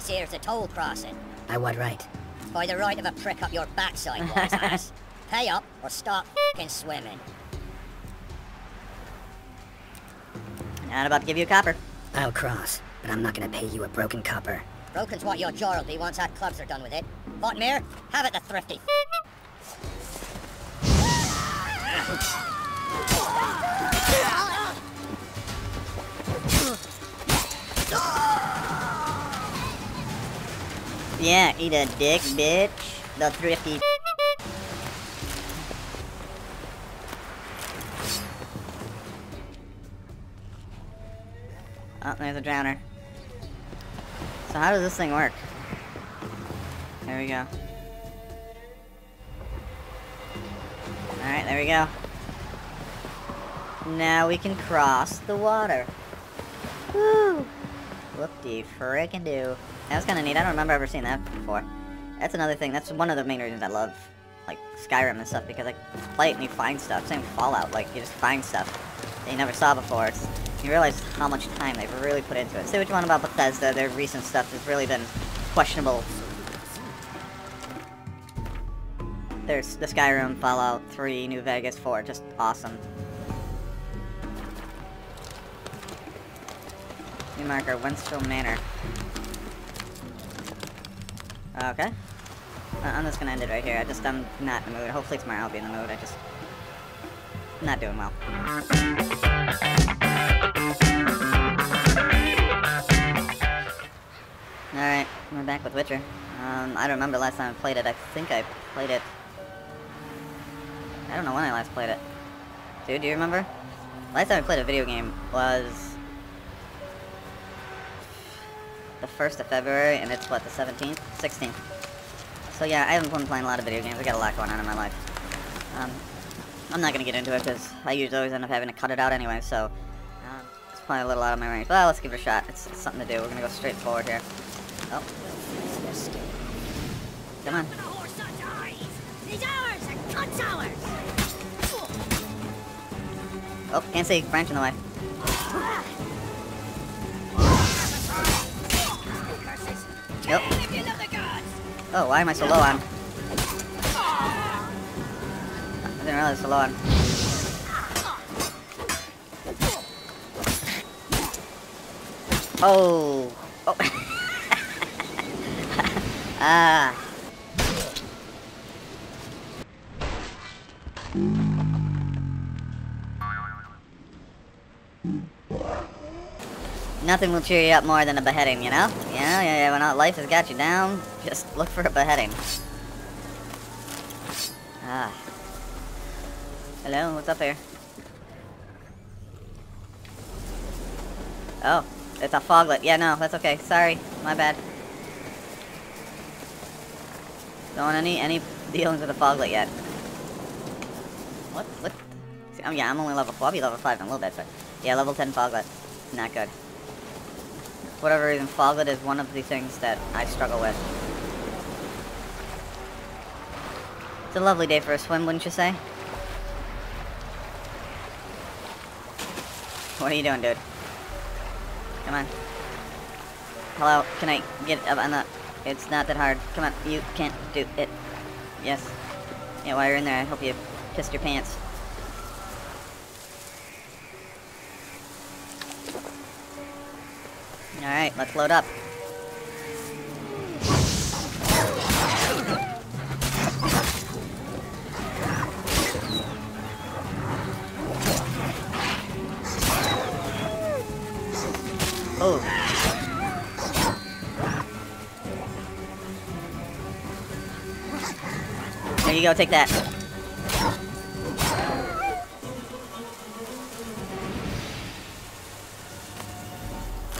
This here's a toll crossing. By what right? By the right of a prick up your backside, wise ass. Pay up or stop f***ing swimming. Not about to give you a copper. I'll cross, but I'm not gonna pay you a broken copper. Broken's what your jaw'll be once our clubs are done with it. Bottomere, have it the thrifty. Yeah, eat a dick, bitch. The thrifty. Oh, there's a drowner. So how does this thing work? There we go. Alright, there we go. Now we can cross the water. Woo! Whoop-de frickin' do. That was kind of neat. I don't remember ever seeing that before. That's another thing. That's one of the main reasons I love, like, Skyrim and stuff, because I play it and you find stuff. Same Fallout. Like, you just find stuff that you never saw before. It's, you realize how much time they've really put into it. Say what you want about Bethesda. Their recent stuff has really been questionable. There's the Skyrim, Fallout 3, New Vegas 4. Just awesome. New marker, Wenstill Manor. Okay. I'm just gonna end it right here. I just, I'm not in the mood. Hopefully tomorrow I'll be in the mood. I just... Not doing well. Alright, we're back with Witcher. Um, I don't remember last time I played it. I think I played it... I don't know when I last played it. Dude, do you remember? Last time I played a video game was... The 1st of February, and it's what, the 17th? 16th. So yeah, I haven't been playing a lot of video games. I got a lot going on in my life. Um, I'm not gonna get into it because I usually always end up having to cut it out anyway, so... Um, it's probably a little out of my range. Well, let's give it a shot. It's, it's something to do. We're gonna go straight forward here. Oh. Come on. Oh, can't see. Branch in the way. Oh, why am I so low on? I didn't realize so low on. Oh. Oh. ah. Nothing will cheer you up more than a beheading, you know? Yeah, yeah, yeah, when life has got you down, just look for a beheading. Ah. Hello, what's up here? Oh, it's a foglet. Yeah, no, that's okay. Sorry, my bad. Don't want any any dealings with a foglet yet. What? What? See, oh, yeah, I'm only level 4. I'll be level 5 in a little bit, but... Yeah, level 10 foglet. Not good. Whatever reason, foglet is one of the things that I struggle with. It's a lovely day for a swim, wouldn't you say? What are you doing, dude? Come on. Hello, can I get up on the... It's not that hard. Come on, you can't do it. Yes. Yeah, while you're in there, I hope you pissed your pants. Alright, let's load up. Oh. There you go, take that.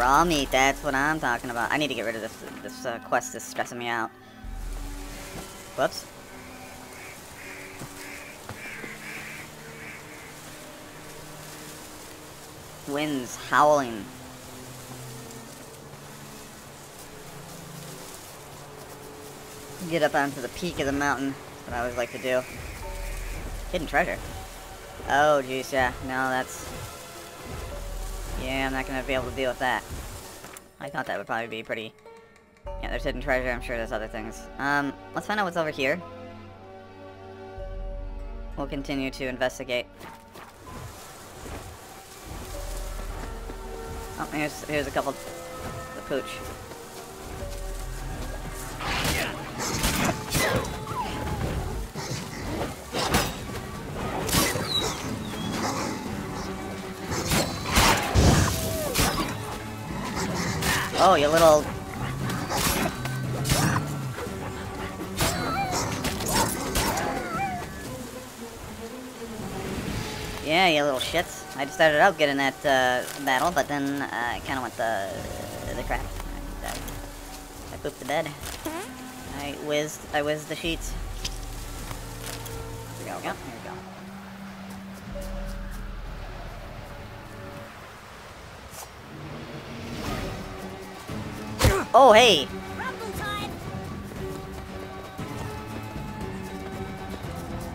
Raw meat, that's what I'm talking about. I need to get rid of this. This uh, quest is stressing me out. Whoops. Winds howling. Get up onto the peak of the mountain. That's what I always like to do. Hidden treasure. Oh, jeez, yeah. No, that's... Yeah, I'm not gonna be able to deal with that. I thought that would probably be pretty Yeah, there's hidden treasure. I'm sure there's other things. Um, let's find out what's over here. We'll continue to investigate. Oh, here's here's a couple. The pooch. Oh, you little Yeah, you little shits. I just started out getting that uh, battle, but then uh, I kind of went the the crap. I, I, pooped the bed. I whizzed. I whizzed the sheets. Here we go. Yep, Oh, hey!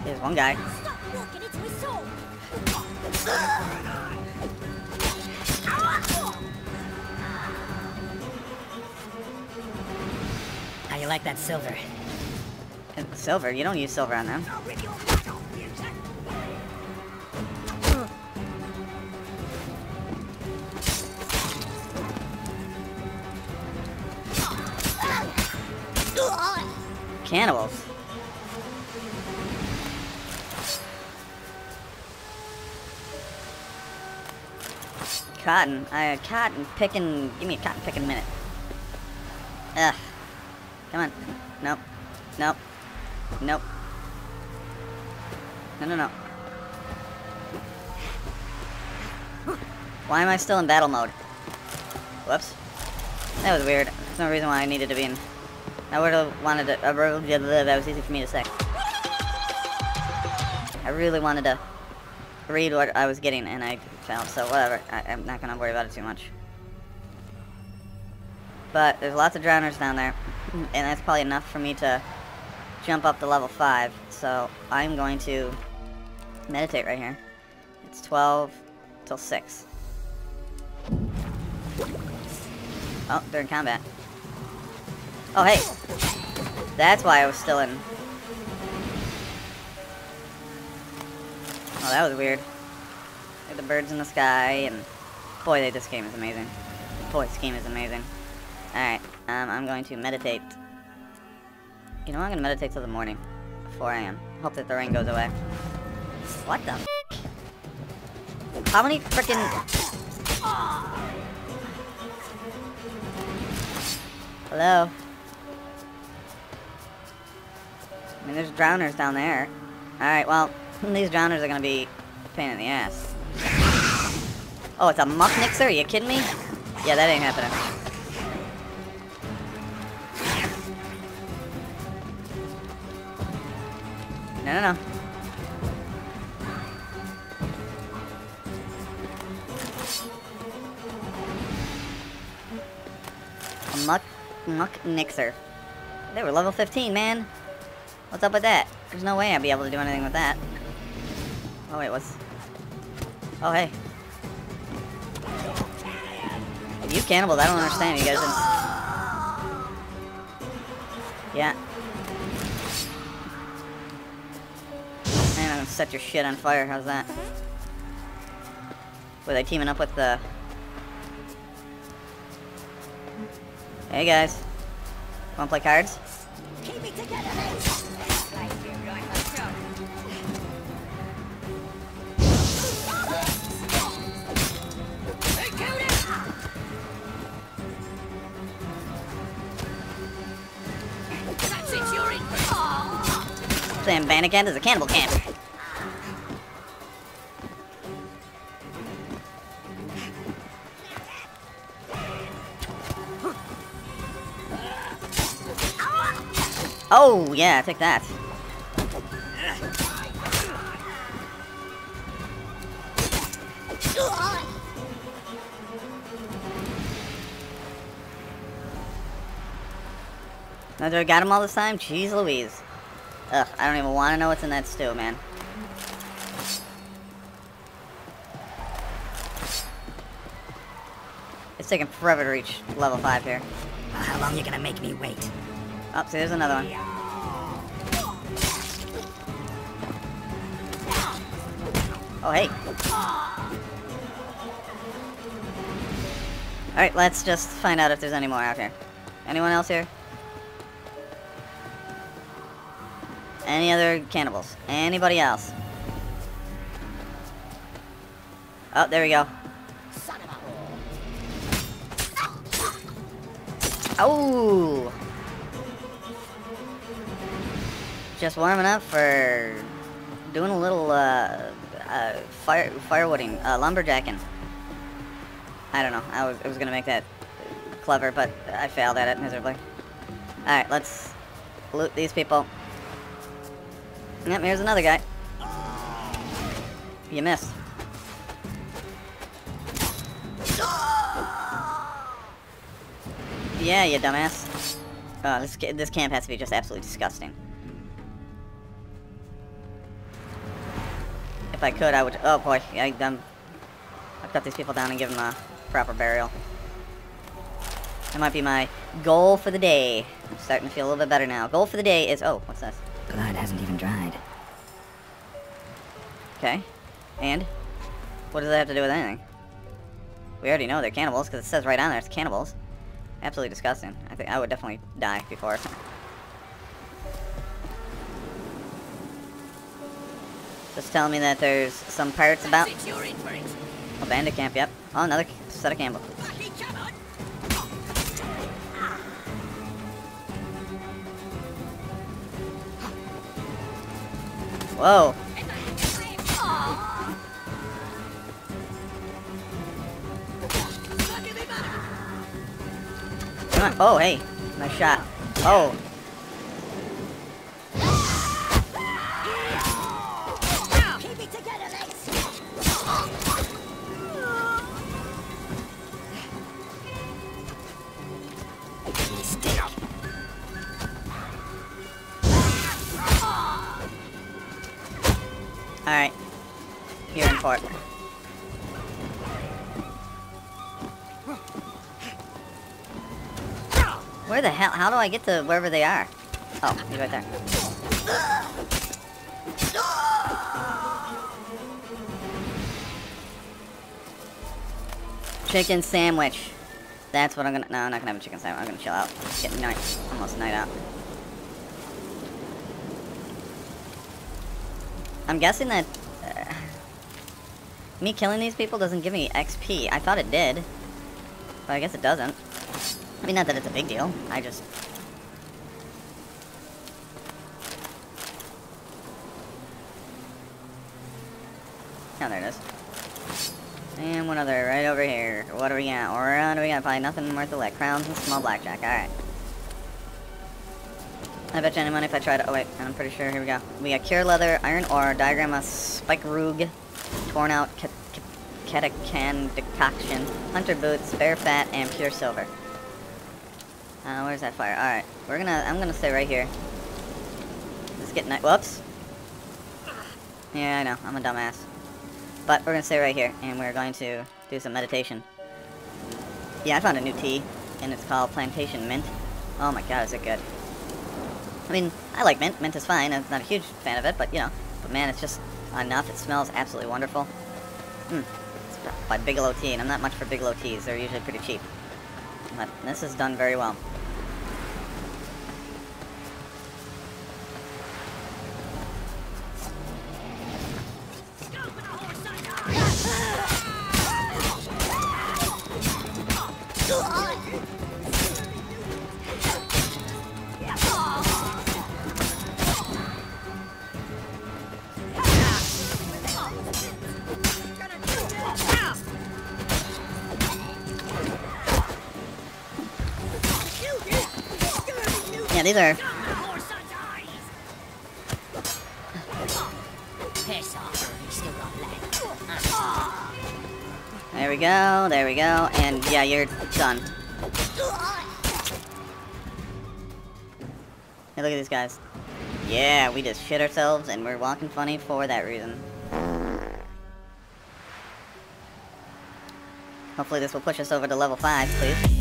There's one guy. Stop walking into his soul! How you like that silver? Silver. You don't use silver on them. Cannibals. Cotton. Uh, cotton picking. Give me a cotton picking minute. Ugh. Come on. Nope. Nope. Nope. No, no, no. Why am I still in battle mode? Whoops. That was weird. There's no reason why I needed to be in... I would have wanted to... uh, That was easy for me to say. I really wanted to read what I was getting, and I failed, so whatever. I, I'm not going to worry about it too much. But there's lots of drowners down there, and that's probably enough for me to jump up to level 5. So I'm going to meditate right here. It's 12 till 6. Oh, they're in combat. Oh, hey! That's why I was still in. Oh, that was weird. The birds in the sky, and boy, this game is amazing. Boy, this game is amazing. Alright, um, I'm going to meditate. You know, I'm going to meditate till the morning. 4 a.m. Hope that the rain goes away. What the How many frickin' Hello? Mean, there's drowners down there. Alright, well, these drowners are gonna be a pain in the ass. Oh, it's a Mucknixer? Are you kidding me? Yeah, that ain't happening. No, no, no. A muck, Mucknixer. They were level 15, man. What's up with that? There's no way I'd be able to do anything with that. Oh, wait, what's... Oh, hey. You cannibals, I don't understand. You guys didn't... Yeah. I'm gonna set your shit on fire. How's that? Were they teaming up with the... Hey, guys. Wanna play cards? Keep it together, Sam Bannigan is a cannibal camp. Oh, yeah, take that. I got him all this time? Jeez Louise. Ugh, I don't even want to know what's in that stew, man. It's taking forever to reach level 5 here. How long are you gonna make me wait? Oh, see, there's another one. Oh, hey. Alright, let's just find out if there's any more out here. Anyone else here? Any other cannibals? Anybody else? Oh, there we go. Oh! Just warming up for doing a little uh, uh, fire firewooding, uh, lumberjacking. I don't know. I was, I was gonna make that clever, but I failed at it miserably. All right, let's loot these people. Yep, here's another guy. You missed. Yeah, you dumbass. Oh, this this camp has to be just absolutely disgusting. If I could, I would. Oh boy, I, um, I'll cut these people down and give them a proper burial. That might be my goal for the day. I'm starting to feel a little bit better now. Goal for the day is oh, what's this? Blood hasn't even dried. Okay, and what does that have to do with anything? We already know they're cannibals because it says right on there it's cannibals. Absolutely disgusting. I think I would definitely die before. Just telling me that there's some pirates about. A bandit camp, yep. Oh, another set of cannibals. Whoa. On. Oh, hey. Nice shot. Oh. Alright. You're in for it. Where the hell? How do I get to wherever they are? Oh, he's right there. Chicken sandwich. That's what I'm gonna. No, I'm not gonna have a chicken sandwich. I'm gonna chill out. It's getting night. Almost night out. I'm guessing that uh, me killing these people doesn't give me XP. I thought it did, but I guess it doesn't. I mean, not that it's a big deal. I just Oh, there it is. And one other right over here. What do we got? What do we got? Probably nothing worth a lick. Crowns and small blackjack. Alright. I bet you any money if I try to. Oh, wait. I'm pretty sure. Here we go. We got cure leather, iron ore, diagram of spike rug, torn out ca- ca- decoction, hunter boots, spare fat, and pure silver. Uh, where's that fire? Alright. We're gonna. I'm gonna stay right here. Let's get night. Whoops. Yeah, I know. I'm a dumbass. But we're gonna stay right here, and we're going to do some meditation. Yeah, I found a new tea, and it's called Plantation Mint. Oh my god, is it good. I mean, I like mint. Mint is fine. I'm not a huge fan of it, but, you know. But man, it's just enough. It smells absolutely wonderful. Hmm. It's by Bigelow Tea, and I'm not much for Bigelow Teas. They're usually pretty cheap. But this is done very well. These are... There we go, there we go, and yeah, you're done. Hey, look at these guys. Yeah, we just shit ourselves, and we're walking funny for that reason. Hopefully this will push us over to level 5, please.